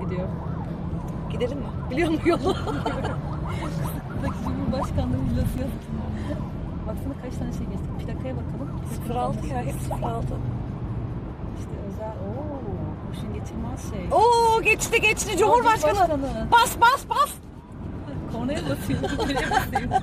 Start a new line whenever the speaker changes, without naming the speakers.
gidiyor.
Gidelim mi? Biliyor musun yolu?
Bak Cumhurbaşkanlığı villası yazdı. Baksana kaç tane şey geçti. Plakaya bakalım.
06 ya hep 06.
İşte özel. Oo, kurşun geçirmez şey.
Oo geçti geçti Cumhurbaşkanı.
Cumhurbaşkanı.
Bas bas bas.
Kornaya basıyor. Nereye basıyor?